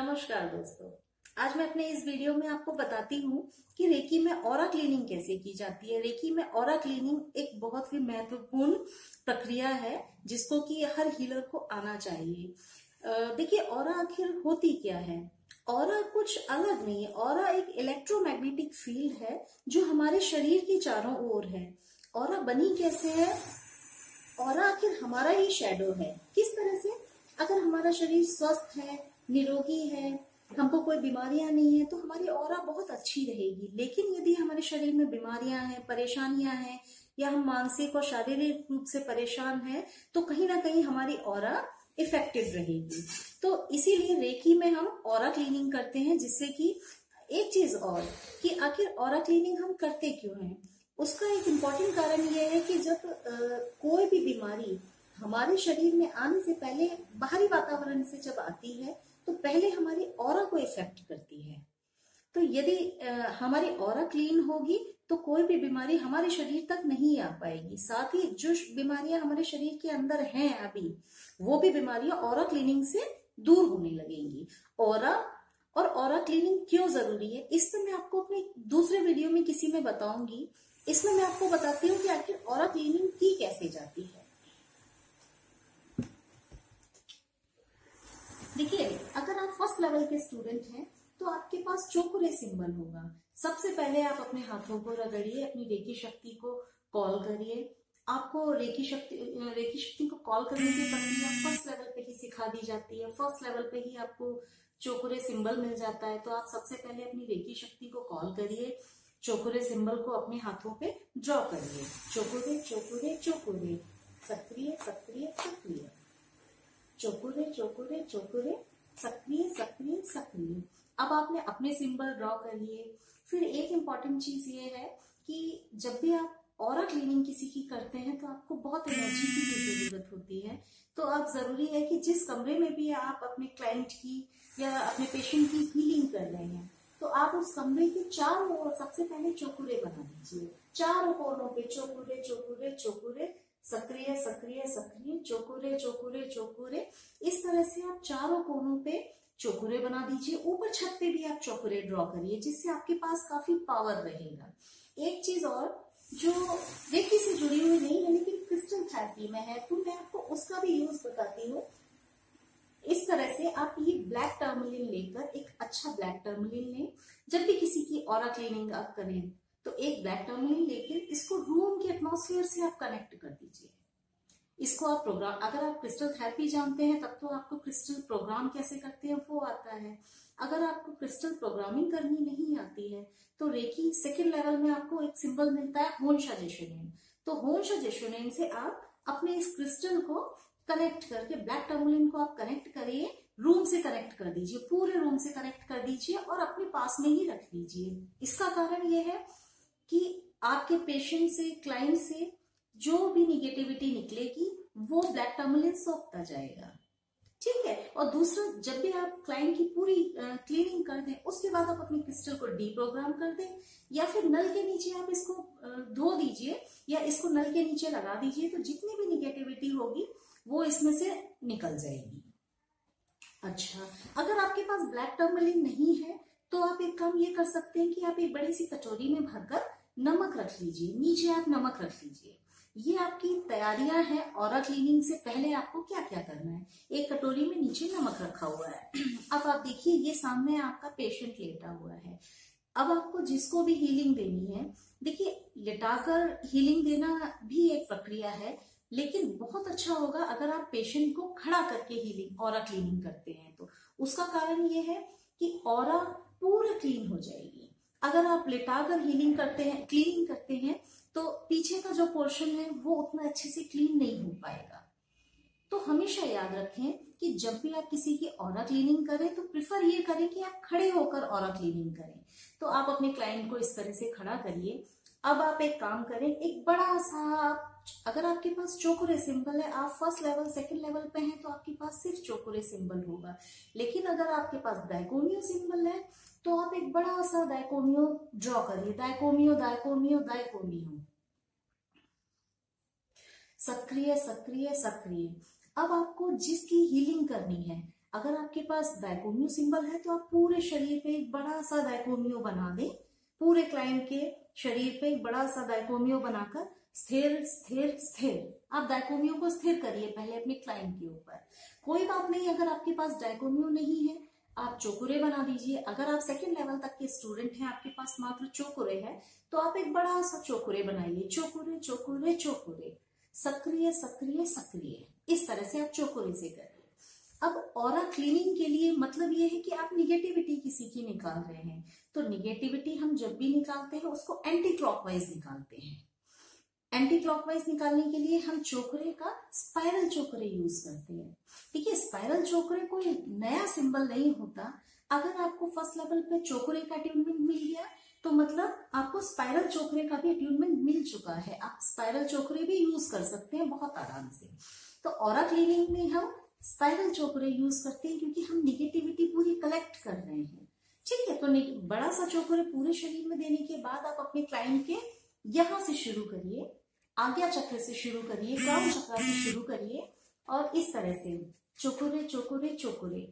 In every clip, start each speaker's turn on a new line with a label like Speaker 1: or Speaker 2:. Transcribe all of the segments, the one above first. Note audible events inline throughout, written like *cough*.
Speaker 1: नमस्कार दोस्तों। आज मैं अपने इस वीडियो में आपको बताती हूँ कि रेकी में और क्लीनिंग कैसे की जाती है। रेकी में और क्लीनिंग एक बहुत ही महत्वपूर्ण प्रक्रिया है, जिसको कि हर हीलर को आना चाहिए। देखिए और आखिर होती क्या है? और कुछ अलग नहीं है। और एक इलेक्ट्रोमैग्नेटिक फ़ील्ड है, जो हमारे शरीर के चारों ओर है। और बनी कैसे है? और आखिर हमारा ही शेडो है। किस तरह से? अगर हमारा शरीर स्वस्थ है निरोगी है हमको कोई बीमारियाँ नहीं है तो हमारी और बहुत अच्छी रहेगी। लेकिन यदि हमारे शरीर में बीमारियाँ हैं परेशानियाँ हैं या हम मानसिक और शारीरिक रूप से परेशान हैं तो कहीं ना कहीं हमारी और इफ़ेक्टिव रहेगी। तो इसीलिए रेकी में हम और क्लीनिंग करते हैं जिससे कि एक चीज़ और कि आखिर और क्लीनिंग हम करते क्यों हैं? उसका एक इंपॉर्टेंट कारण यह है कि जब आ, कोई भी बीमारी हमारे शरीर में आने से पहले बाहरी वातावरण से जब आती है तो पहले हमारी और को इफ़ेक्ट करती है। तो यदि हमारी और क्लीन होगी तो कोई भी बीमारी हमारे शरीर तक नहीं आ पाएगी। साथ ही जो बीमारियाँ हमारे शरीर के अंदर हैं अभी, वो भी बीमारियाँ और क्लीनिंग से दूर होने लगेंगी। और और और क्लीनिंग क्यों ज़रूरी है? इस पर मैं आपको अपने दूसरे वीडियो में किसी में बताऊँगी। इसमें मैं आपको बताती हूँ कि आखिर और क्लीनिंग की कैसे जाती है। देखिए, अगर आप फ़र्स्ट लेवल के स्टूडेंट हैं तो आपके पास चोकुरे सिंबल होगा। सबसे पहले आप अपने हाथों को रगड़िए, अपनी रेकी शक्ति को कॉल करिए। आपको रेकी शक्ति रेकी शक्ति को कॉल करने की प्रक्रिया फ़र्स्ट लेवल पे ही सिखा दी जाती है। फ़र्स्ट लेवल पे ही आपको चोकुरे सिंबल मिल जाता है तो आप सबसे पहले अपनी रेकी शक्ति को कॉल करिए। चोकुरे सिंबल को अपने हाथों पे ड्रॉ करिए। चोकुरे चोकुरे चोकुरे सक्रिय सक्रिय सक्रिय। चोकुरे चोकुरे चोकुरे सक्रिय सक्रिय सक्रिय अब आपने अपने सिंबल ड्रॉ कर लिए। फिर एक इंपॉर्टेंट चीज़ ये है कि जब भी आप और क्लीनिंग किसी की करते हैं तो आपको बहुत एनर्जी की ज़रूरत होती है। तो अब ज़रूरी है कि जिस कमरे में भी आप अपने क्लाइंट की या अपने पेशेंट की हीलिंग कर रहे हैं तो आप उस कमरे के चारों ओर सबसे पहले चौकुरे बना दीजिए चारों कोनों पे चोकुरे चोकुरे चोकुरे सक्रिय सक्रिय सक्रिय, चौकुरे चौकुरे, चोकुरे। इस तरह से आप चारों कोनों पे चोकुरे बना दीजिए। ऊपर छत पे भी आप चौकुरे ड्रॉ करिए, जिससे आपके पास काफ़ी पावर रहेगा। एक चीज़ और, जो रेखी से जुड़ी हुई नहीं है, लेकिन क्रिस्टल थेरेपी में है तो मैं आपको उसका भी यूज़ बताती हूँ। इस तरह से आप ये ब्लैक टर्मलिन लेकर एक अच्छा ब्लैक टर्मलिन लें। जब भी किसी की और क्लीनिंग आप करें तो एक ब्लैक टर्मिनल लेकर इसको रूम के एटमोसफियर से आप कनेक्ट कर दीजिए। इसको आप प्रोग्राम अगर आप क्रिस्टल थेरेपी जानते हैं, तब तो आपको क्रिस्टल प्रोग्राम कैसे करते हैं वो आता है। अगर आपको क्रिस्टल प्रोग्रामिंग करनी नहीं आती है तो रेकी सेकेंड लेवल में आपको एक सिंबल मिलता है होनशा जेशोनेन तो होनशा जेशोनेन से आप अपने इस क्रिस्टल को कनेक्ट करके ब्लैक टर्मोलिन को आप कनेक्ट करिए रूम से कनेक्ट कर दीजिए, पूरे रूम से कनेक्ट कर दीजिए और अपने पास में ही रख दीजिए। इसका कारण यह है कि आपके पेशेंट से क्लाइंट से जो भी निगेटिविटी निकलेगी, वो ब्लैक टर्मलिन सोखता जाएगा। ठीक है? और दूसरा, जब भी आप क्लाइंट की पूरी क्लीनिंग कर दें, उसके बाद आप अपनी क्रिस्टल को डीप्रोग्राम कर दें, या फिर नल के नीचे आप इसको धो दीजिए, या इसको नल के नीचे लगा दीजिए तो जितनी भी निगेटिविटी होगी, वो इसमें से निकल जाएगी। अच्छा अगर आपके पास ब्लैक टर्मलिन नहीं है तो आप एक काम ये कर सकते हैं कि आप एक बड़ी सी कटोरी में भरकर नमक रख लीजिए, नीचे आप नमक रख लीजिए। ये आपकी तैयारियाँ हैं और क्लीनिंग से पहले आपको क्या क्या करना है? एक कटोरी में नीचे नमक रखा हुआ है। *clears throat* अब आप देखिए, ये सामने आपका पेशेंट लेटा हुआ है। अब आपको जिसको भी हीलिंग देनी है, देखिए, लेटाकर हीलिंग देना भी एक प्रक्रिया है, लेकिन बहुत अच्छा होगा अगर आप पेशेंट को खड़ा करके हीलिंग और क्लीनिंग करते हैं तो। उसका कारण ये है कि और पूरा क्लीन हो जाएगी। अगर आप लिटाकर हीलिंग करते हैं क्लीनिंग करते हैं तो पीछे का जो पोर्शन है, वो उतना अच्छे से क्लीन नहीं हो पाएगा। तो हमेशा याद रखें कि जब भी आप किसी की और क्लीनिंग करें तो प्रिफर ये करें कि आप खड़े होकर और क्लीनिंग करें। तो आप अपने क्लाइंट को इस तरह से खड़ा करिए। अब आप एक काम करें, एक बड़ा सा अगर आपके पास चोकुरे सिंबल है, आप फ़र्स्ट लेवल, सेकंड लेवल पे हैं तो आपके पास सिर्फ़ चोकुरे सिंबल होगा। लेकिन अगर आपके पास डायकोनियो सिंबल है तो आप एक बड़ा सा डायकोमियो ड्रॉ करिए। डायकोमियो डायकोमियो डायकोमियो। सक्रिय सक्रिय सक्रिय। अब आपको जिसकी हीलिंग करनी है, अगर आपके पास डायकोमियो सिंबल है तो आप पूरे शरीर पे एक बड़ा सा डायकोमियो बना दें। पूरे क्लाइंट के शरीर पे एक बड़ा सा डायकोमियो बनाकर स्थिर स्थिर स्थिर। आप डायकोमियो को स्थिर करिए पहले अपने क्लाइंट के ऊपर। कोई बात नहीं, अगर आपके पास डायकोमियो नहीं है, आप चोकुरे बना दीजिए। अगर आप सेकेंड लेवल तक के स्टूडेंट हैं, आपके पास मात्र चोकुरे है तो आप एक बड़ा सा चोकुरे बनाइए। चोकुरे चोकुरे चोकुरे। सक्रिय सक्रिय सक्रिय। इस तरह से आप चोकुरे से करिए। अब और क्लीनिंग के लिए मतलब ये है कि आप निगेटिविटी किसी की निकाल रहे हैं। तो निगेटिविटी हम जब भी निकालते हैं, उसको एंटी क्लॉकवाइज निकालते हैं। एंटी क्लॉकवाइज निकालने के लिए हम चोकरे का स्पाइरल चोकरे यूज़ करते हैं। ठीक है स्पाइरल चोकरे कोई नया सिंबल नहीं होता। अगर आपको फ़र्स्ट लेवल पे चोकरे का अट्यूनमेंट मिल गया तो मतलब आपको स्पाइरल चोकरे का भी अट्यूनमेंट मिल चुका है। आप स्पाइरल चोकरे भी यूज़ कर सकते हैं बहुत आराम से। तो और क्लीनिंग में हम स्पाइरल चोकरे यूज़ करते हैं क्योंकि हम निगेटिविटी पूरी कलेक्ट कर रहे हैं। ठीक है तो बड़ा सा चोकरे पूरे शरीर में देने के बाद आप अपने क्लाइंट के यहाँ से शुरू करिए। आज्ञा चक्र से शुरू करिए क्राउन चक्र से शुरू करिए और इस तरह से, चोकुरे चोकुरे चोकुरे।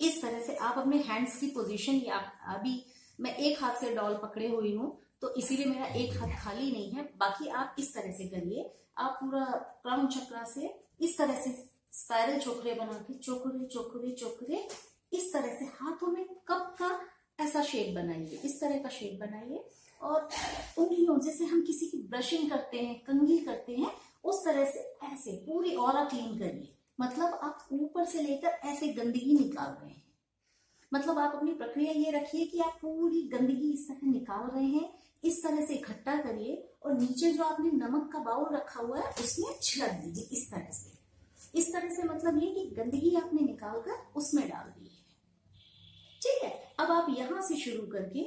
Speaker 1: इस तरह से आप अपने हैंड्स की पोजीशन या अभी मैं एक हाथ से डॉल पकड़े हुई हूँ तो इसीलिए मेरा एक हाथ खाली नहीं है। बाकी आप इस तरह से करिए। आप पूरा क्राउन चक्र से इस तरह से स्पाइरल चोकरे बना के, चोकरे चोकरे चोकरे, इस तरह से हाथों में कप का ऐसा शेप बनाइए, इस तरह का शेप बनाइए। और उंगलियों, जैसे हम किसी की ब्रशिंग करते हैं कंघी करते हैं, उस तरह से ऐसे पूरी और क्लीन करिए। मतलब आप ऊपर से लेकर ऐसे गंदगी निकाल रहे हैं। मतलब आप अपनी प्रक्रिया ये रखिए कि आप पूरी गंदगी इस तरह निकाल रहे हैं, इस तरह से इकट्ठा करिए और नीचे जो आपने नमक का बाउल रखा हुआ है, उसमें छिड़क दीजिए इस तरह से। इस तरह से मतलब ये कि गंदगी आपने निकाल कर उसमें डाल दी है। ठीक है? अब आप यहाँ से शुरू करके,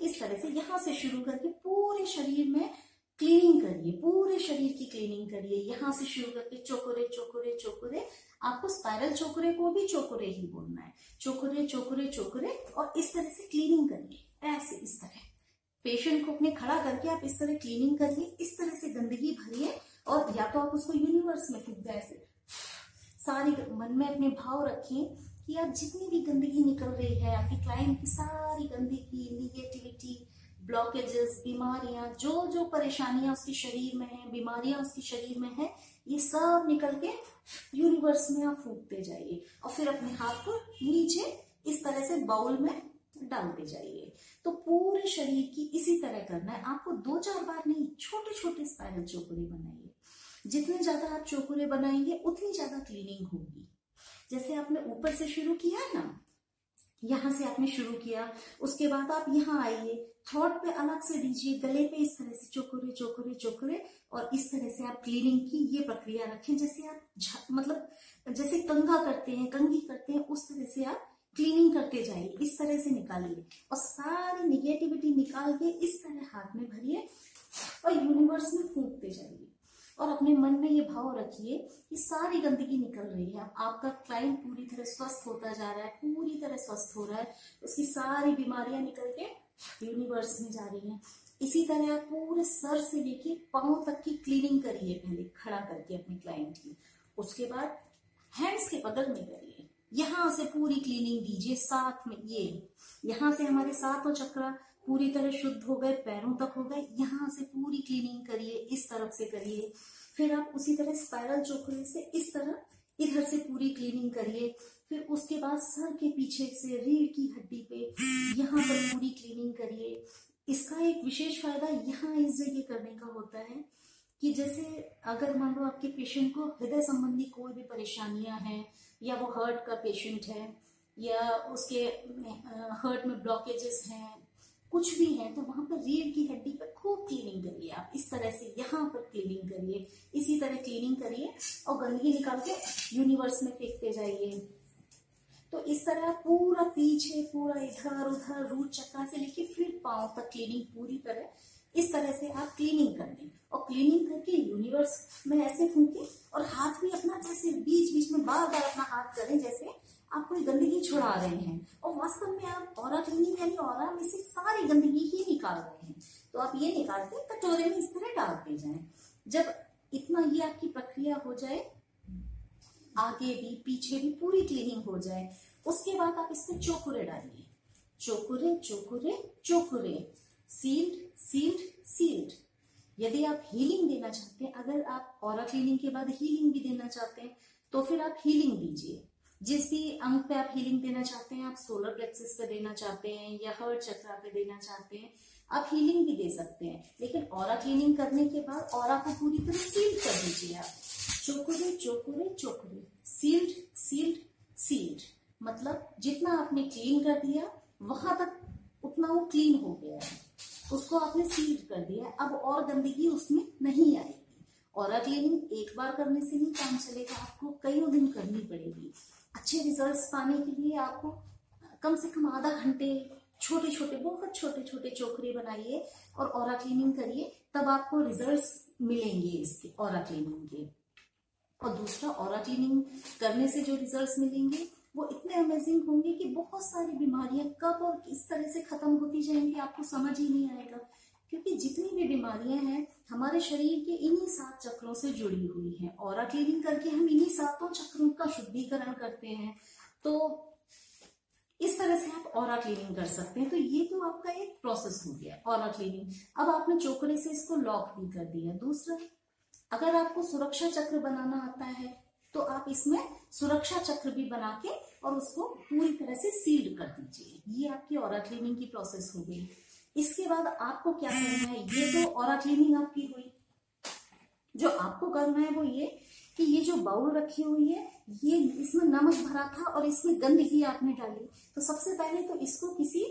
Speaker 1: इस तरह से यहाँ से शुरू करके पूरे शरीर में क्लीनिंग करिए, पूरे शरीर की क्लीनिंग करिए। यहाँ से शुरू करके चोकुरे चोकुरे चोकुरे। आपको स्पाइरल चोकुरे को भी चोकुरे ही बोलना है। चोकुरे चोकुरे चोकुरे और इस तरह से क्लीनिंग करिए। ऐसे इस तरह। पेशेंट को अपने खड़ा करके आप इस तरह क्लीनिंग करिए, इस तरह से गंदगी भरिए और या तो आप उसको यूनिवर्स में फूक ऐसे सारी मन में अपने भाव रखिए कि आप जितनी भी गंदगी निकल रही है, आपकी क्लाइंट की सारी गंदगी निगेटिविटी ब्लॉकेजेस बीमारियाँ जो जो परेशानियाँ उसके शरीर में है, बीमारियाँ उसके शरीर में है, ये सब निकल के यूनिवर्स में आप फूकते जाइए और फिर अपने हाथ को नीचे इस तरह से बाउल में डालते जाइए। तो पूरे शरीर की इसी तरह करना है। आपको दो चार बार नहीं छोटे छोटे स्पाइरल चोकुरे बनाइए। जितने ज़्यादा आप चोकुरे बनाएँगे, उतनी ज़्यादा क्लीनिंग होगी। जैसे आपने ऊपर से शुरू किया ना, यहाँ से आपने शुरू किया, उसके बाद आप यहाँ आइए, थ्रोट पे अलग से दीजिए, गले पे इस तरह से चोकुरे, चोकरे, चोकुरे, और इस तरह से आप क्लीनिंग की ये प्रक्रिया रखें, जैसे आप मतलब जैसे कंगा करते हैं कंगी करते हैं, उस तरह से आप क्लीनिंग करते जाइए, इस तरह से निकालिए, और सारी निगेटिविटी निकाल के इस तरह हाथ में भरिए और यूनिवर्स में फूकते जाइए। और अपने मन में ये भाव रखिए कि सारी गंदगी निकल रही है। आपका क्लाइंट पूरी तरह स्वस्थ होता जा रहा है, पूरी तरह स्वस्थ हो रहा है। उसकी सारी बीमारियाँ निकल के यूनिवर्स में जा रही हैं। इसी तरह आप पूरे सर से लेके पाँव तक की क्लीनिंग करिए पहले, खड़ा करके अपने क्लाइंट की। उसके बाद हैंड्स के बगल में करिए। यहाँ से पूरी क्लीनिंग दीजिए साथ में, ये। यहाँ से हमारे सातों चक्र पूरी तरह शुद्ध हो गए, पैरों तक हो गए, यहाँ से पूरी क्लीनिंग करिए, इस तरफ़ से करिए। फिर आप उसी तरह स्पाइरल चोकरे से इस तरह इधर से पूरी क्लीनिंग करिए। फिर उसके बाद सर के पीछे से रीढ़ की हड्डी पे यहाँ पर पूरी क्लीनिंग करिए। इसका एक विशेष फ़ायदा यहाँ इस जगह करने का होता है कि जैसे अगर मान लो आपके पेशेंट को हृदय संबंधी कोई भी परेशानियाँ हैं या वो हार्ट का पेशेंट है या उसके हार्ट में ब्लॉकेजेस हैं कुछ भी है तो वहाँ पर रीढ़ की हड्डी पर खूब क्लीनिंग करिए आप। इस तरह से यहाँ पर क्लीनिंग करिए, इसी तरह क्लीनिंग करिए और गंदगी निकाल के यूनिवर्स में फेंकते जाइए। तो इस तरह पूरा पीछे, पूरा इधर उधर, रूट चक्का से लेके फिर पाँव तक क्लीनिंग पूरी तरह इस तरह से आप क्लीनिंग कर लें। और क्लीनिंग करके यूनिवर्स में ऐसे फूके और हाथ भी अपना ऐसे बीच बीच में बार बार अपना हाथ करें, जैसे आप कोई गंदगी छुड़ा रहे हैं। और वास्तव में आप और क्लीनिंग यानी और में से सारी गंदगी ही निकाल रहे हैं। तो आप ये निकाल के कटोरे में इस तरह डालते जाए। जब इतना ये आपकी प्रक्रिया हो जाए, आगे भी, पीछे भी पूरी क्लीनिंग हो जाए, उसके बाद आप इसमें चोकुरे डालिए। चोकुरे चोकुरे चोकुरे। सील्ड सील्ड सील्ड यदि आप हीलिंग देना चाहते हैं, अगर आप और क्लीनिंग के बाद हीलिंग भी देना चाहते हैं तो फिर आप हीलिंग दीजिए। जिस भी अंग पे आप हीलिंग देना चाहते हैं, आप सोलर प्लेक्सिस पे देना चाहते हैं या हर्ट चक्रा पे देना चाहते हैं, आप हीलिंग भी दे सकते हैं। लेकिन और क्लीनिंग करने के बाद और को पूरी तरह सील कर दीजिए आप। चोकुरे चोकुरे चोकुरे। सील्ड सील्ड सील्ड मतलब जितना आपने क्लीन कर दिया, वहाँ तक उतना वो क्लीन हो गया है। उसको आपने सील कर दिया अब और गंदगी उसमें नहीं आएगी। और क्लीनिंग एक बार करने से नहीं काम चलेगा आपको कई दिन करनी पड़ेगी। अच्छे रिजल्ट्स पाने के लिए आपको कम से कम आधा घंटे छोटे छोटे बहुत छोटे छोटे चोखरे बनाइए और और क्लीनिंग करिए, तब आपको रिजल्ट्स मिलेंगे इसके और क्लीनिंग के। और दूसरा और क्लीनिंग करने से जो रिजल्ट्स मिलेंगे, वो इतने अमेजिंग होंगे कि बहुत सारी बीमारियाँ कब और किस तरह से खत्म होती जाएँगी, आपको समझ ही नहीं आएगा। क्योंकि जितनी भी बीमारियाँ हैं, हमारे शरीर के इन्हीं सात चक्रों से जुड़ी हुई हैं। और क्लीनिंग करके हम इन्हीं सातों चक्रों का शुद्धिकरण करते हैं। तो इस तरह से आप और क्लीनिंग कर सकते हैं। तो ये तो आपका एक प्रोसेस हो गया और क्लीनिंग अब आपने चोकरे से इसको लॉक भी कर दिया। दूसरा, अगर आपको सुरक्षा चक्र बनाना आता है तो आप इसमें सुरक्षा चक्र भी बना के और उसको पूरी तरह से सीड कर दीजिए। ये आपकी और क्लीनिंग की प्रोसेस हो गई। इसके बाद आपको क्या करना है? ये तो और क्लीनिंग आपकी हुई जो आपको करना है वो ये कि ये जो बाउल रखी हुई है ये इसमें नमक भरा था और इसमें गंदगी आपने डाली। तो सबसे पहले तो इसको किसी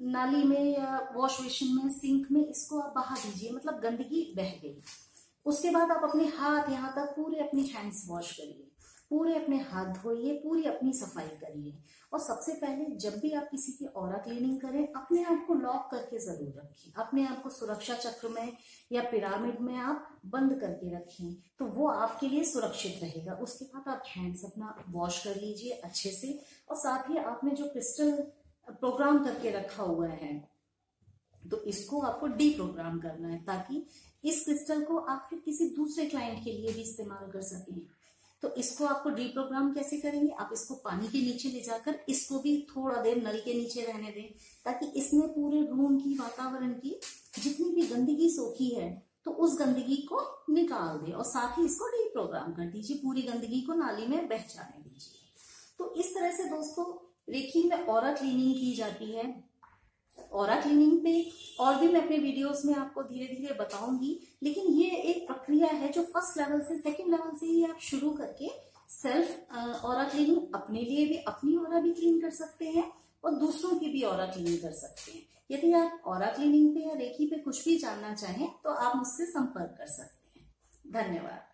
Speaker 1: नाली में या वॉश बेसिन में सिंक में इसको आप बहा दीजिए मतलब गंदगी बह गई। उसके बाद आप अपने हाथ यहाँ तक पूरे अपने हैंड्स वॉश करिए। पूरे अपने हाथ धोइए, पूरी अपनी सफ़ाई करिए। और सबसे पहले जब भी आप किसी की और क्लीनिंग करें, अपने आप को लॉक करके ज़रूर रखिए। अपने आप को सुरक्षा चक्र में या पिरामिड में आप बंद करके रखें तो वो आपके लिए सुरक्षित रहेगा। उसके बाद आप हैंड्स अपना वॉश कर लीजिए अच्छे से। और साथ ही आपने जो क्रिस्टल प्रोग्राम करके रखा हुआ है तो इसको आपको डी प्रोग्राम करना है, ताकि इस क्रिस्टल को आप फिर किसी दूसरे क्लाइंट के लिए भी इस्तेमाल कर सकें। तो इसको आपको डीप्रोग्राम कैसे करेंगे? आप इसको पानी के नीचे ले जाकर इसको भी थोड़ा देर नल के नीचे रहने दें, ताकि इसमें पूरे रूम की, वातावरण की जितनी भी गंदगी सोखी है तो उस गंदगी को निकाल दे और साथ ही इसको डीप्रोग्राम कर दीजिए। पूरी गंदगी को नाली में बह जाने दीजिए। तो इस तरह से दोस्तों, रेखी में और क्लीनिंग की जाती है। और क्लीनिंग पे, और भी मैं अपने वीडियोस में आपको धीरे धीरे बताऊँगी। लेकिन ये एक प्रक्रिया है जो फ़र्स्ट लेवल से सेकंड लेवल से ही आप शुरू करके सेल्फ और क्लीनिंग अपने लिए भी, अपनी और भी क्लीन कर सकते हैं, और दूसरों की भी और क्लीनिंग कर सकते हैं। यदि आप और क्लीनिंग पे या रेखी पे कुछ भी जानना चाहें तो आप मुझसे संपर्क कर सकते हैं। धन्यवाद।